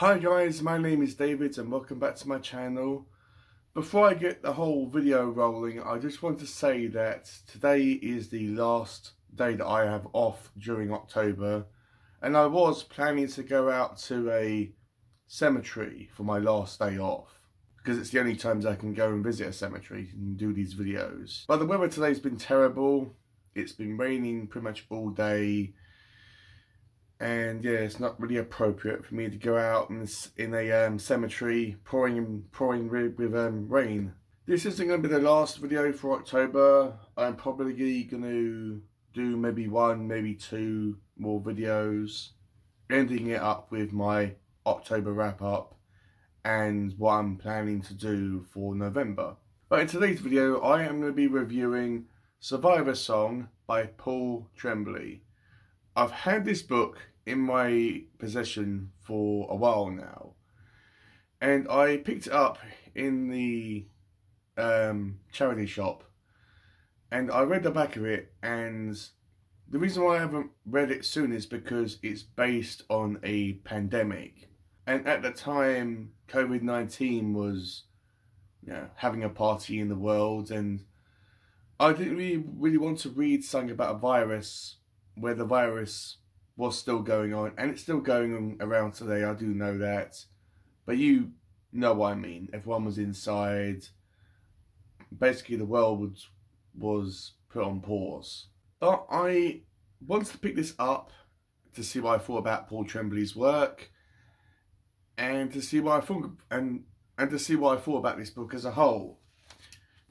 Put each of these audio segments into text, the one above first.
Hi guys, my name is David and welcome back to my channel. Before I get the whole video rolling, I just want to say that today is the last day that I have off during October and I was planning to go out to a cemetery for my last day off because it's the only times I can go and visit a cemetery and do these videos. But the weather today's been terrible. It's been raining pretty much all day and yeah, it's not really appropriate for me to go out in, in a um, cemetery pouring pouring with, um, rain. This isn't going to be the last video for October. I'm probably going to do maybe one, maybe two more videos, ending it up with my October wrap up and what I'm planning to do for November. But in today's video, I am going to be reviewing Survivor Song by Paul Tremblay. I've had this book in my possession for a while now. And I picked it up in the um, charity shop and I read the back of it and the reason why I haven't read it soon is because it's based on a pandemic. And at the time, COVID-19 was you know, having a party in the world and I didn't really, really want to read something about a virus where the virus was still going on, and it's still going on around today. I do know that, but you know what I mean. Everyone was inside. Basically, the world was was put on pause. But I wanted to pick this up to see what I thought about Paul Tremblay's work, and to see what I thought and and to see what I thought about this book as a whole.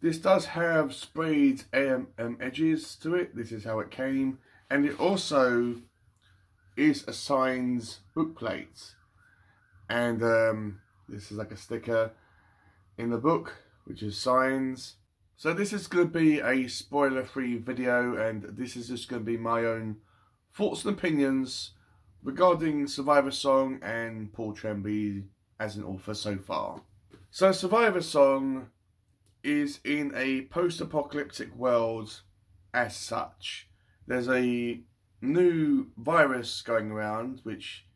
This does have sprayed um, um, edges to it. This is how it came. And it also is a signs bookplate. And um, this is like a sticker in the book, which is signs. So this is going to be a spoiler-free video, and this is just going to be my own thoughts and opinions regarding Survivor Song and Paul Tremblay as an author so far. So Survivor Song is in a post-apocalyptic world as such. There's a new virus going around which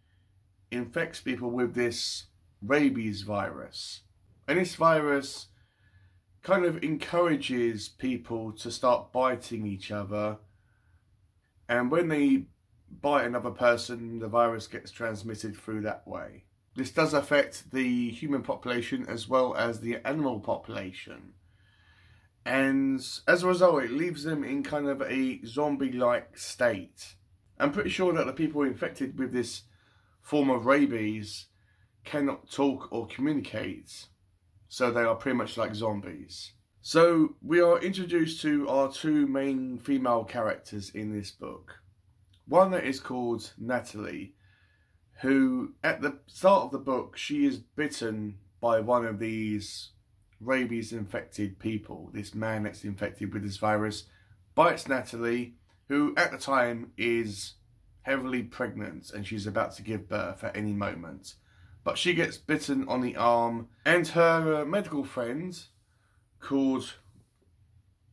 infects people with this rabies virus. And this virus kind of encourages people to start biting each other. And when they bite another person, the virus gets transmitted through that way. This does affect the human population as well as the animal population and as a result it leaves them in kind of a zombie-like state. I'm pretty sure that the people infected with this form of rabies cannot talk or communicate, so they are pretty much like zombies. So we are introduced to our two main female characters in this book. One that is called Natalie, who at the start of the book, she is bitten by one of these rabies infected people. This man that's infected with this virus bites Natalie, who at the time is heavily pregnant and she's about to give birth at any moment. But she gets bitten on the arm and her uh, medical friend called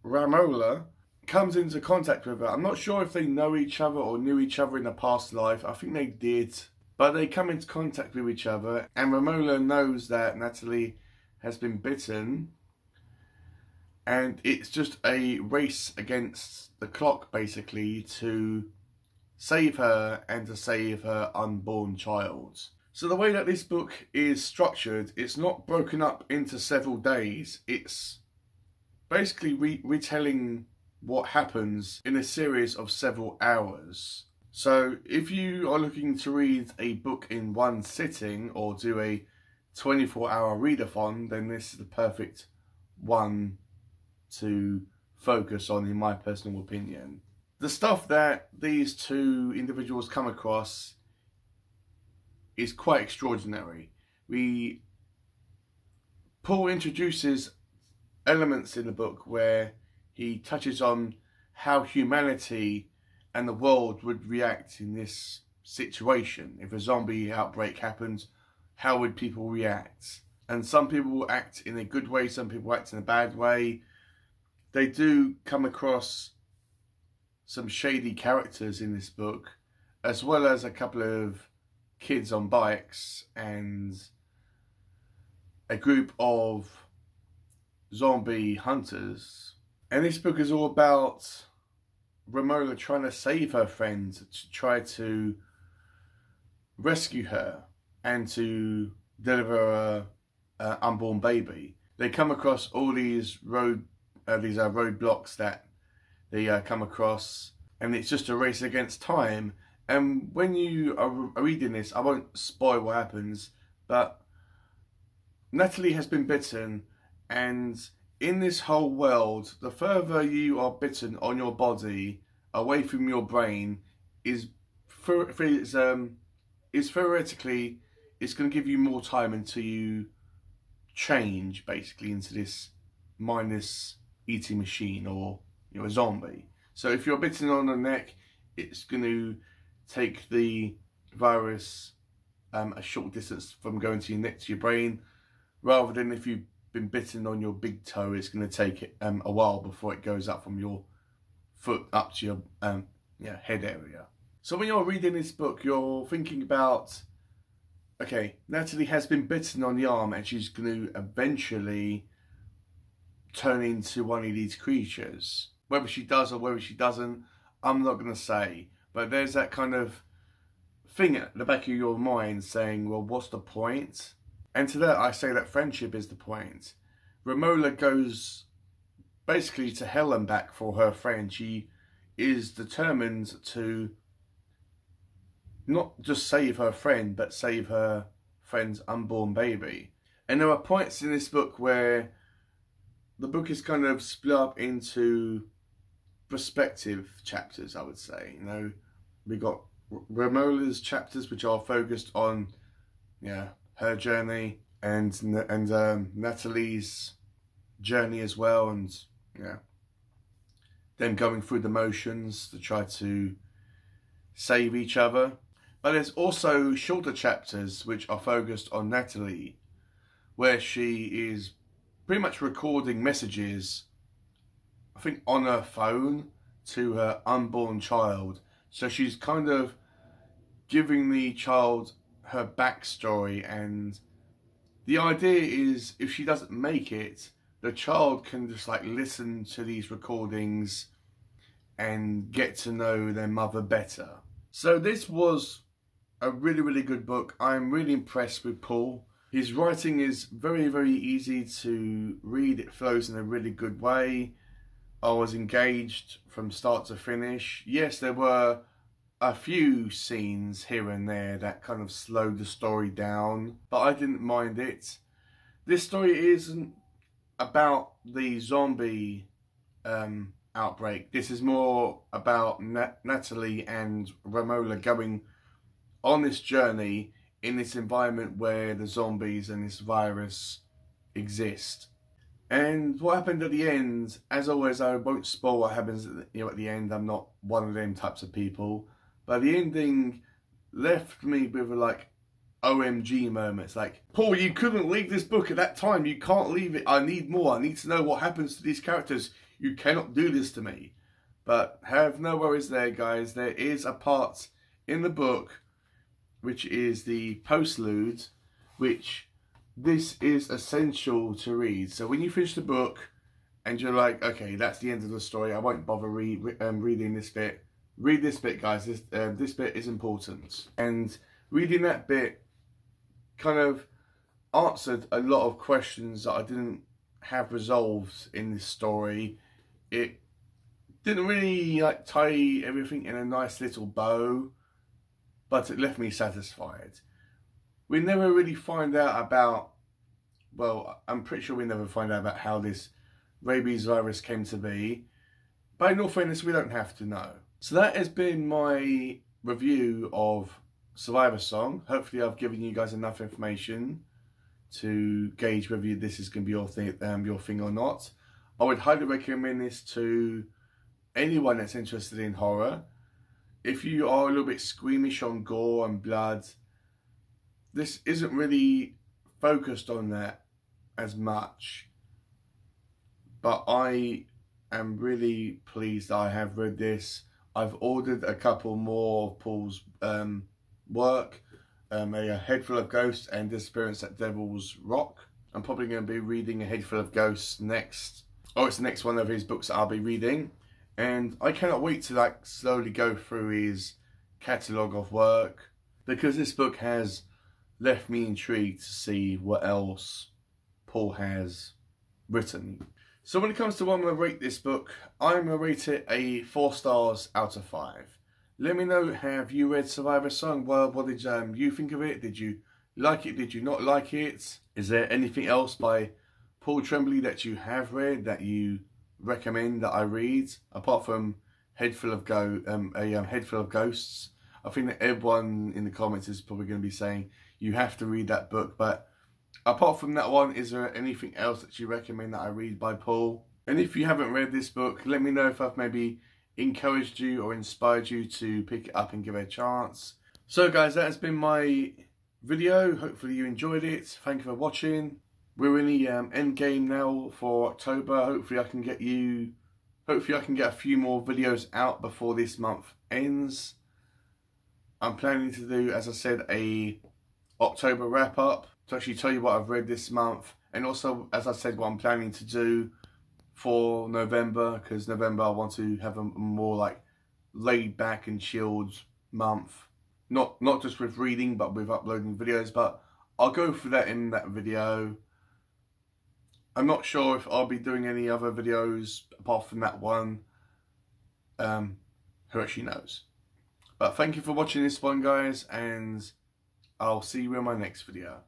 Ramola comes into contact with her. I'm not sure if they know each other or knew each other in a past life. I think they did. But they come into contact with each other and Ramola knows that Natalie has been bitten and it's just a race against the clock basically to save her and to save her unborn child. So the way that this book is structured, it's not broken up into several days. It's basically re retelling what happens in a series of several hours. So if you are looking to read a book in one sitting or do a 24 hour readathon, then this is the perfect one to focus on, in my personal opinion. The stuff that these two individuals come across is quite extraordinary. We Paul introduces elements in the book where he touches on how humanity and the world would react in this situation. If a zombie outbreak happens, how would people react? And some people will act in a good way, some people act in a bad way. They do come across some shady characters in this book, as well as a couple of kids on bikes and a group of zombie hunters. And this book is all about Ramola trying to save her friend, to try to rescue her and to deliver a, a unborn baby. They come across all these road, uh, these uh, roadblocks that they uh, come across, and it's just a race against time. And when you are reading this, I won't spoil what happens, but Natalie has been bitten, and in this whole world, the further you are bitten on your body, away from your brain, is is um is theoretically it's going to give you more time until you change basically into this mindless eating machine or you know a zombie. So if you're bitten on the neck, it's going to take the virus um, a short distance from going to your neck to your brain rather than if you've been bitten on your big toe, it's going to take it um, a while before it goes up from your foot up to your um, yeah, head area. So when you're reading this book, you're thinking about, okay, Natalie has been bitten on the arm and she's going to eventually turn into one of these creatures. Whether she does or whether she doesn't, I'm not going to say. But there's that kind of thing at the back of your mind saying, well, what's the point? And to that, I say that friendship is the point. Ramola goes basically to hell and back for her friend. She is determined to not just save her friend, but save her friend's unborn baby. And there are points in this book where the book is kind of split up into perspective chapters, I would say. You know, we got Ramola's chapters, which are focused on, yeah, her journey and and um, Natalie's journey as well, and yeah, them going through the motions to try to save each other. But there's also shorter chapters which are focused on Natalie, where she is pretty much recording messages, I think, on her phone to her unborn child. So she's kind of giving the child her backstory and the idea is if she doesn't make it the child can just like listen to these recordings and get to know their mother better so this was a really really good book. I'm really impressed with paul. His writing is very very easy to read. It flows in a really good way. I was engaged from start to finish. Yes there were a few scenes here and there that kind of slowed the story down, but I didn't mind it. This story isn't about the zombie um, outbreak. This is more about Nat Natalie and Ramola going on this journey in this environment where the zombies and this virus exist. And what happened at the end, as always, I won't spoil what happens at the, you know, at the end. I'm not one of them types of people. But the ending left me with like OMG moments. Like, Paul, you couldn't leave this book at that time. You can't leave it. I need more. I need to know what happens to these characters. You cannot do this to me. But have no worries there, guys. There is a part in the book which is the postlude, which this is essential to read. So when you finish the book and you're like, okay, that's the end of the story, I won't bother read, um, reading this bit read this bit, guys. This uh, this bit is important, and reading that bit kind of answered a lot of questions that I didn't have resolved in this story. It didn't really like tie everything in a nice little bow, but it left me satisfied. We never really find out about well, I'm pretty sure we never find out about how this rabies virus came to be. But in all fairness, we don't have to know. So that has been my review of Survivor Song. Hopefully I've given you guys enough information to gauge whether this is going to be your thing, um, your thing or not. I would highly recommend this to anyone that's interested in horror. If you are a little bit squeamish on gore and blood, this isn't really focused on that as much. But I am really pleased I have read this. I've ordered a couple more of Paul's um, work, um, a, Head Full of Ghosts and Disappearance at Devil's Rock. I'm probably going to be reading A Head Full of Ghosts next. Oh, it's the next one of his books I'll be reading. And I cannot wait to like slowly go through his catalogue of work because this book has left me intrigued to see what else Paul has written. So when it comes to what I'm going to rate this book, I'm going to rate it a 4 stars out of 5. Let me know, have you read Survivor Song? Well, what did um, you think of it? Did you like it? Did you not like it? Is there anything else by Paul Tremblay that you have read that you recommend that I read? Apart from Head Full of Go, um, a um, Head Full of Ghosts. I think that everyone in the comments is probably going to be saying you have to read that book. But apart from that one, is there anything else that you recommend that I read by Paul? And if you haven't read this book, let me know if I've maybe encouraged you or inspired you to pick it up and give it a chance. So guys, that has been my video. Hopefully you enjoyed it. Thank you for watching. We're in the um, end game now for October. Hopefully I can get you, hopefully I can get a few more videos out before this month ends. I'm planning to do, as I said, a October wrap up to actually tell you what I've read this month and also as I said what I'm planning to do for November because November I want to have a more like laid back and chilled month not not just with reading but with uploading videos but I'll go for that in that video I'm not sure if I'll be doing any other videos apart from that one um who actually knows but thank you for watching this one guys and I'll see you in my next video.